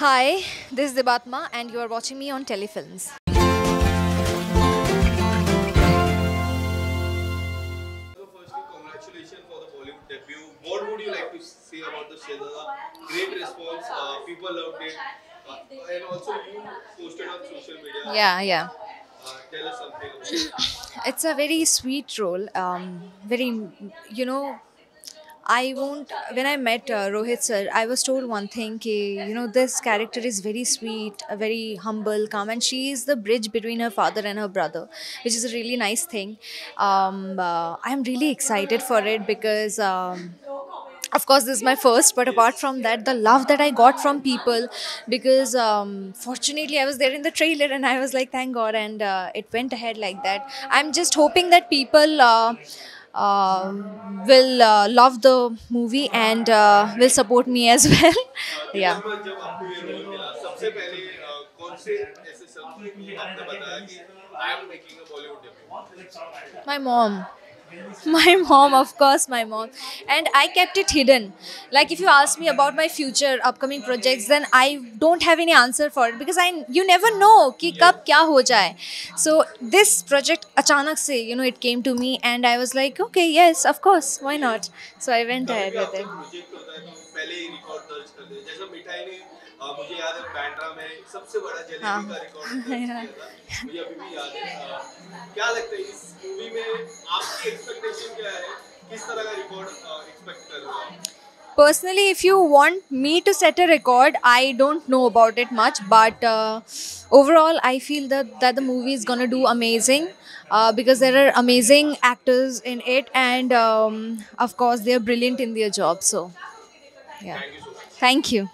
Hi, this is Debattama, and you are watching me on Telly Films. So firstly, congratulations for the Bollywood debut. What would you like to say about the Shehzada? Great response. Uh, people loved it. Uh, and also you posted on social media. Yeah, yeah. Uh, tell us something about it. It's a very sweet role. Um, very, you know, I won't. When I met uh, Rohit sir, I was told one thing: ki, you know, this character is very sweet, very humble, calm, and she is the bridge between her father and her brother, which is a really nice thing. Um, uh, I'm really excited for it because. Um, of course this is my first but apart from that the love that i got from people because um, fortunately i was there in the trailer and i was like thank god and uh, it went ahead like that i'm just hoping that people uh, um, will uh, love the movie and uh, will support me as well. yeah. My mom. my mom of course my mom. And i kept it hidden. Like if you ask me about my future upcoming projects then i don't have any answer for it because i you never know ki kab kya ho jaye so this project achanak se you know it came to me and i was like okay yes of course why not? So i went ahead with it. है तो पहले ही record दर्ज कर दे जैसा मिठाई ने अ, मुझे याद है बैंड्रा में सबसे बड़ा जलेबी हाँ। का रिकॉर्ड दर्ज किया था मुझे अभी भी याद है अ, क्या लगता है इस मूवी में आपकी एक्सपेक्टेशन क्या है किस तरह का रिकॉर्ड एक्सपेक्ट कर रहे हो personally if you want me to set a record i don't know about it much but uh, overall i feel that that the movie is going to do amazing uh, because there are amazing actors in it and um, of course they're brilliant in their job so Yeah. Thank you.